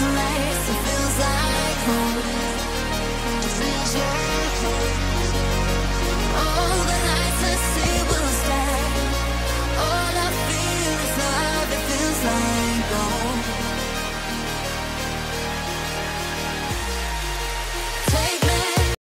like